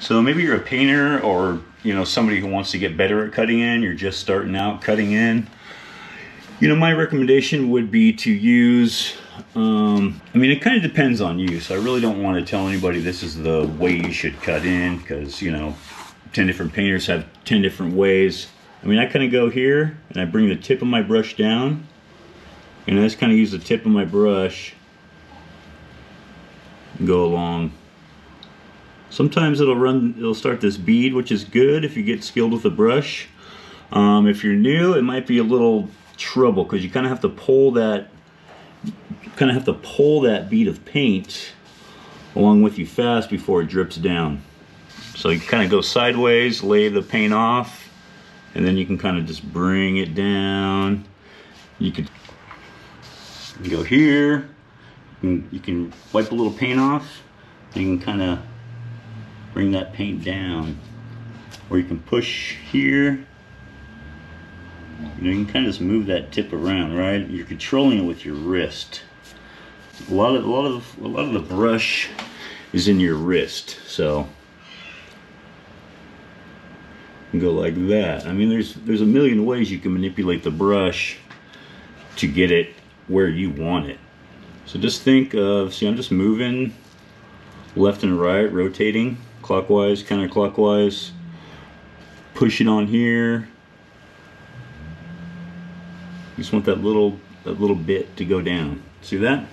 So maybe you're a painter or you know somebody who wants to get better at cutting in, you're just starting out cutting in. You know, my recommendation would be to use, um, I mean, it kind of depends on you. So I really don't want to tell anybody this is the way you should cut in because, you know, 10 different painters have 10 different ways. I mean, I kind of go here and I bring the tip of my brush down and I just kind of use the tip of my brush go along. Sometimes it'll run, it'll start this bead, which is good if you get skilled with the brush. Um, if you're new, it might be a little trouble because you kind of have to pull that, kind of have to pull that bead of paint along with you fast before it drips down. So you kind of go sideways, lay the paint off, and then you can kind of just bring it down. You could go here, you can wipe a little paint off, you can kind of bring that paint down. Or you can push here, you know, you can kind of just move that tip around, right? You're controlling it with your wrist. A lot of, a lot of, a lot of the brush is in your wrist, so go like that. I mean, there's there's a million ways you can manipulate the brush to get it where you want it. So just think of, see, I'm just moving left and right, rotating clockwise, counterclockwise. Push it on here. You just want that little that little bit to go down. See that?